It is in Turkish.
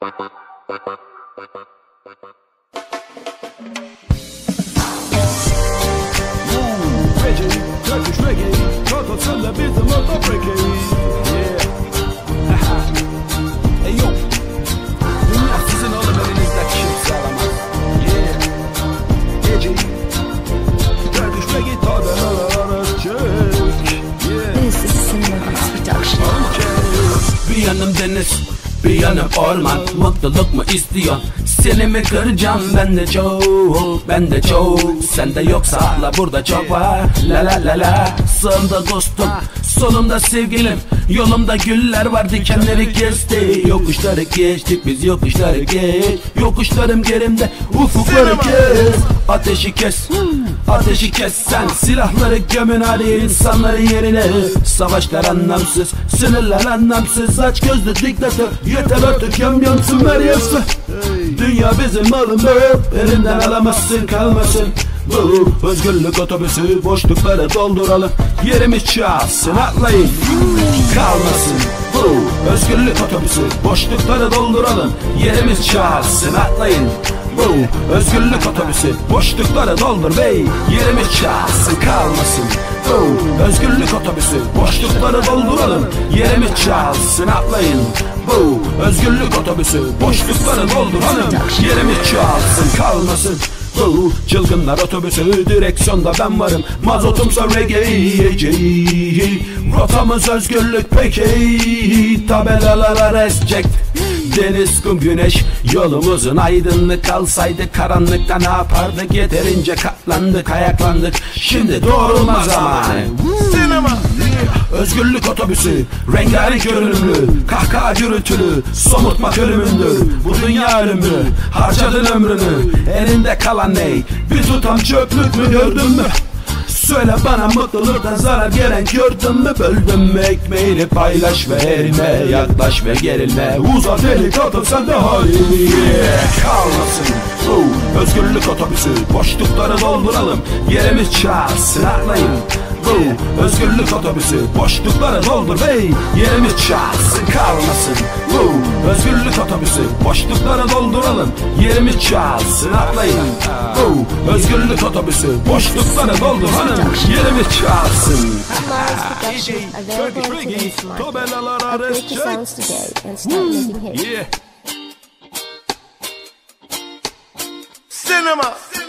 Reggae, Turkish reggae, Kalkasınla bizim motor reggae. Yeah. Hey yo. Dünya sizin oğlum elinizde kimse alamaz. Yeah. Reggae, Turkish reggae, tabeler Türk. Yeah. This is Beats Production. Okay. Bir yanım deniz bir yanım orman Mutluluk mu istiyorsun? Seni mi kıracağım? Ben de çok Ben de çok. Sende yoksa hala burada çok var. La la la la Sağımda dostum Solumda sevgilim. Yolumda güller var dikenleri kesti. Yokuşları geçtik biz yokuşları geç. Yokuşlarım gerimde ufukları kes. Ateşi kes Ateşi kes sen. Silahları gömün hadi insanları yerine. Savaşlar anlamsız Sınırlar anlamsız. Aç gözlü diktatör Yeter artık yam yansın ver yansın Dünya bizim malımız Elinden alamazsın kalmasın bu özgürlük otobüsü boşlukları dolduralım. Yerimiz çalsın atlayın. Kalmasın. Bu özgürlük otobüsü boşlukları dolduralım. Yerimiz çalsın atlayın. Bu özgürlük otobüsü boşlukları doldur bey. Yerimiz çalsın kalmasın. Bu özgürlük otobüsü boşlukları dolduralım. Yerimiz çalsın atlayın. Bu özgürlük otobüsü boşlukları dolduralım. Yerimiz çalsın kalmasın bu çılgınlar otobüsü direksiyonda ben varım. Mazotumsa reggae Rotamız özgürlük peki. Tabelalara rescect Deniz, kum, güneş Yolumuzun aydınlık kalsaydı Karanlıkta ne yapardık? Yeterince katlandık, ayaklandık. Şimdi doğrulma zamanı Sinema. Özgürlük otobüsü Rengarenk görünümlü Kahkaha gürültülü Somurtmak ölümündür Bu dünya ölümü. Harcadın ömrünü Elinde kalan ney Bir tutam çöplük mü gördün mü? Söyle bana mutluluktan zarar gelen gördün mü? Böldün mü ekmeğini paylaş ve erime Yaklaş ve gerilme. Uzat eli katıl sen de haliye Kalmasın. Özgürlük otobüsü Boşlukları dolduralım. Yerimiz çalsın atlayın özgürlük otobüsü Boşlukları doldur bey Yerimiz çalsın kalmasın Bu özgürlük otobüsü Boşlukları dolduralım Yerimiz çalsın atlayın Bu özgürlük otobüsü Boşlukları doldur hanım Yerimiz making hits. Yeah. Cinema.